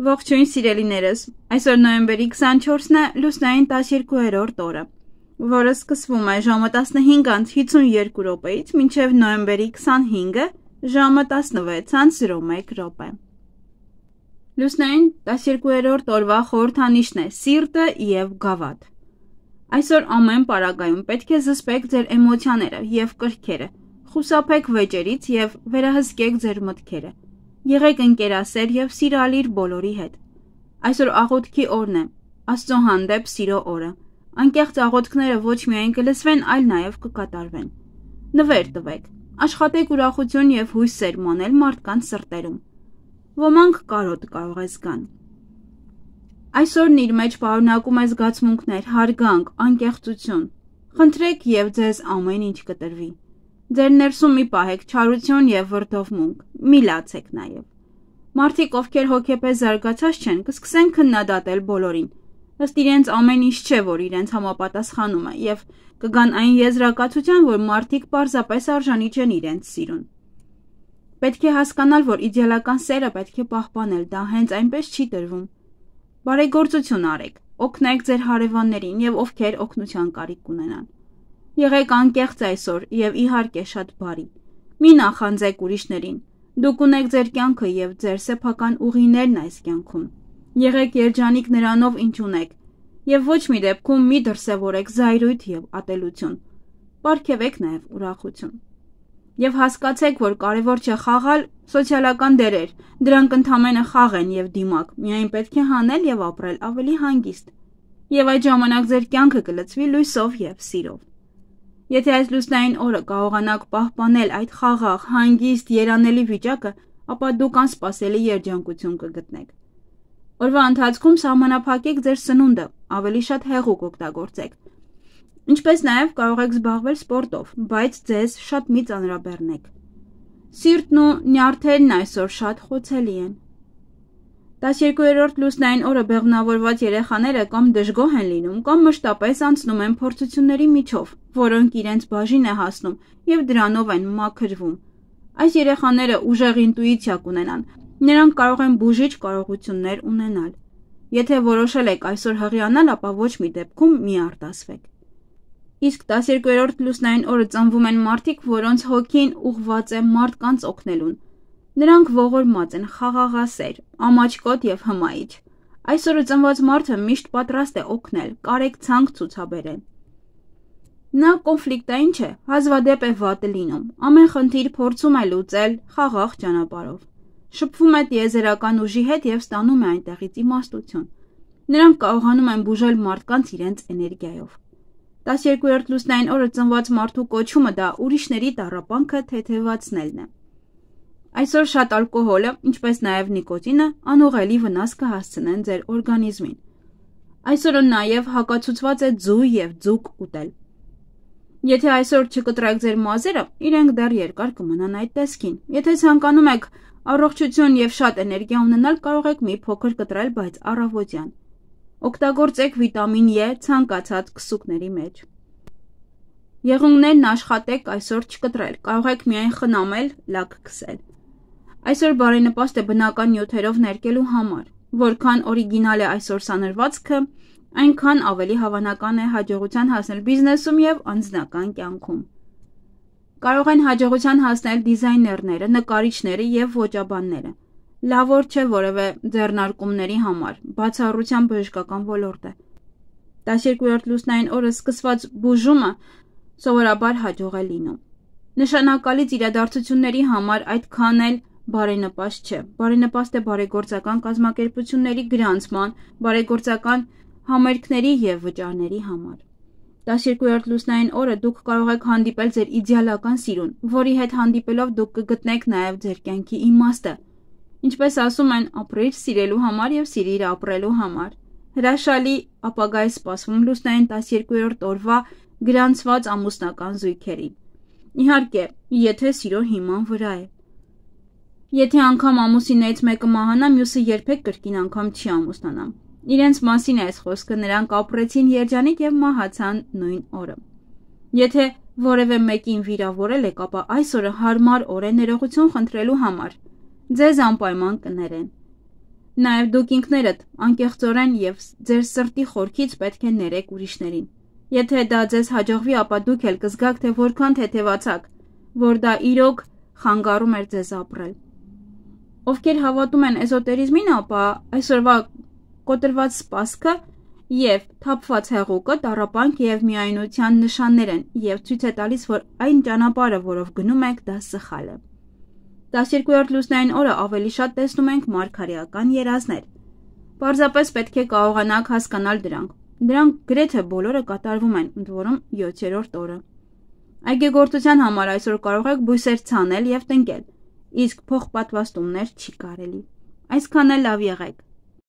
Ողջույն սիրելիներս։ Այսօր նոյեմբերի 24-ն է, լուսնային 12-րդ օրը, որը սկսվում է ժամը 15:52 րոպեից մինչև նոյեմբերի 25-ը ժամը 16:01 րոպե։ Լուսնային 12-րդ օրվա խորհրդանիշն է՝ սիրտը եւ գավաթ։ Այսօր ամեն պարագայում պետք է զսպեք ձեր էմոցիաները եւ կրքերը, խուսափեք վեճերից եւ վերահսկեք ձեր մտքերը։ Եղեք ընկերասեր եւ սիրալիր բոլորի հետ։ Այսօր աղոթքի օրն է, Աստծո հանդեպ սիրո օրը։ Անկեղծ աղոթքները ոչ միայն կլսվեն, այլ նաև կկատարվեն։ Նվեր տվեք։ Աշխատեք ուրախություն եւ հույս սերմանել մարդկանց սրտերում։ Ոմանք կարոտ կարող է զգան։ Այսօրն իր մեջ պարունակում է զգացմունքներ, հարգանք, անկեղծություն։ Խնդրեք եւ ձեզ ամեն ինչ կտրվի։ Ձեր ներսում մի պահեք չարություն եւ վրդովմունք։ Մի լացեք նաեւ։ Մարդիկ, ովքեր հոգեպես զարգացած չեն, կսկսեն քննադատել բոլորին։ Ըստ իրենց ամեն ինչ չէ, որ իրենց համապատասխանում է եւ կգան այն եզրակացության, որ մարդիկ պարզապես արժանի չեն իրենց սիրուն։ Պետք է հասկանալ, որ իդեալական սերը պետք է պահպանել, դա հենց այնպես չի տրվում։ Բարեգործություն արեք, օգնեք ձեր հարևաններին եւ ովքեր օգնության կարիք կունենան։ Եղեք անկեղծ այսօր եւ իհարկե շատ բարի։ Մի նախանձեք ուրիշներին։ Դուք ունեք ձեր կյանքը եւ ձեր սեփական ուղիներն այս կյանքում։ Եղեք երջանիկ նրանով, ինչ ունեք, եւ ոչ մի դեպքում մի դրսեւորեք զայրույթ եւ ատելություն։ Պարգևեք նաեւ ուրախություն։ Եվ հասկացեք, որ կարևոր չէ խաղալ սոցիալական դերեր։ Դրանք ընդհանրապես խաղ են եւ դիմակ։ Միայն պետք է հանել եւ ապրել ավելի հանգիստ։ Եվ այդ ժամանակ ձեր կյանքը կլցվի լույսով եւ սիրով։ Եթե այս լուսնային օրը կարողանաք պահպանել այդ խաղաղ, հանգիստ, երանելի վիճակը, ապա դուք անսպասելի երջանկություն կգտնեք։ Օրվա ընթացքում սահմանափակեք ձեր սնունդը, ավելի շատ հեղուկ օգտագործեք։ Ինչպես նաև կարող եք զբաղվել սպորտով, բայց ձեզ շատ մի ծանրաբեռնեք։ Սիրտն ու նյարդերն այսօր շատ խոցելի են։ 12-րդ լուսնային օրը բեղմնավորված երեխաները կամ դժգոհ են լինում, կամ մշտապես անցնում են փորձությունների միջով, որոնք իրենց բաժին է հասնում եւ դրանով են մաքրվում։ Այս երեխաները ուժեղ ինտուիցիա կունենան։ Նրանք կարող են բուժիչ կարողություններ ունենալ։ Եթե որոշել եք այսօր հղիանալ, ապա ոչ մի դեպքում մի արտասվեք։ Իսկ 12-րդ լուսնային օրը ծնվում են մարդիկ, որոնց հոգին ուղված է մարդկանց օգնելուն Նրանք ողորմած են, խաղաղասեր, ամաչկոտ եւ հմայիչ։ Այսօրը ծնված մարդը միշտ պատրաստ է օգնել, կարեկցանք ցուցաբերել։ Նա կոնֆլիկտային չէ, հազվադեպ է վատը լինում։ Ամեն խնդիր փորձում է լուծել խաղաղ ճանապարհով։ Շփվում է տիեզերական ուժի հետ եւ ստանում է այնտեղից իմաստություն։ Նրանք կարողանում են բուժել մարդկանց իրենց էներգիայով։ 12-րդ լուսնային օրը ծնված մարդու կոչումը դա ուրիշների տարապանքը թեթևացնելն է։ Այսօր շատ ալկոհոլը, ինչպես նաև նիկոտինը, անուղելի վնաս կհասցնեն ձեր օրգանիզմին։ Այսօրը նաև հակացուցված է ձու եւ ձուկ ուտել։ Եթե այսօր չկտրեք ձեր մազերը, իրենք դեռ երկար կմնան այդ տեսքին։ Եթե ցանկանում եք առողջություն եւ շատ էներգիա ունենալ, կարող եք մի փոքր կտրել, բայց առավոտյան։ Օգտագործեք վիտամին E ցանկացած քսուկների մեջ։ Եղունգներն աշխատեք այսօր չկտրել։ Կարող եք միայն խնամել, լակ քսել։ Այսօր բարենպաստ է բնական նյութերով ներկելու համար։ Որքան օրիգինալ է այսօր սանրվածքը, այնքան ավելի հավանական է հաջողության հասնել բիզնեսում եւ անձնական կյանքում։ Կարող են հաջողության հասնել դիզայներները, նկարիչները եւ ոճաբանները։ Լավ որ չէ որևէ ձեռնարկումների համար, բացառության բժշկական ոլորտ է։ 12-րդ լուսնային օրը սկսված բուժումը սովորաբար հաջող է լինում։ Նշանակալից իրադարձությունների համար այդքան էլ բարենպաստ չէ։ Բարենպաստ է բարեգործական կազմակերպությունների գրանցման, բարեգործական համերգների եւ վճարների համար։ 12-րդ լուսնային օրը դուք կարող եք հանդիպել ձեր իդեալական սիրուն, որի հետ հանդիպելով դուք կգտնեք նաև ձեր կյանքի իմաստը։ Ինչպես ասում են, ապրիր սիրելու համար եւ սիրիր ապրելու համար։ Հրաշալի ապագայի սպասվում լուսնային 12-րդ օրվա գրանցված ամուսնական զույգերի։ Իհարկե, եթե սիրո հիման վրա է։ Եթե անգամ ամուսիններից մեկը մահանա, մյուսը երբեք կրկին անգամ չի ամուսնանա։ Իրենց մասին է այս խոսքը, նրանք ապրեցին երջանիկ եւ մահացան նույն օրը։ Եթե որևէ մեկին վիրավորել եք, ապա այս օրը հարմար օր է ներողություն խնդրելու համար։ Ձեզ անպայման կներեն։ Նաև դուք ինքներդ անկեղծորեն եւ ձեր սրտի խորքից պետք է ներեք ուրիշներին։ Եթե դա ձեզ հաջողվի, ապա դուք էլ կզգաք, թե որքան թեթևացաք, որ դա իրոք խանգարում էր ձեզ ապրել։ Ովքեր հավատում են էզոտերիզմին, ապա այսօրվա կոտրված սպասքը եւ թափված հեղուկը տարապանք եւ միայնության նշաններ են եւ ցույց է տալիս, որ այն ճանապարհը, որով գնում եք, դա սխալ է։ 12-րդ լուսնային օրը ավելի շատ տեսնում ենք մարգարեական երազներ։ Պարզապես պետք է կարողանաք հասկանալ դրանք։ Դրանք գրեթե բոլորը կատարվում են, ընդ որում 7-րդ օրը։ Այգեգործության համար այսօր կարող եք բույսեր ցանել եւ տնկել, իսկ փոխպատվաստումներ չի կարելի։ Այսքան էլ լավ եղեք։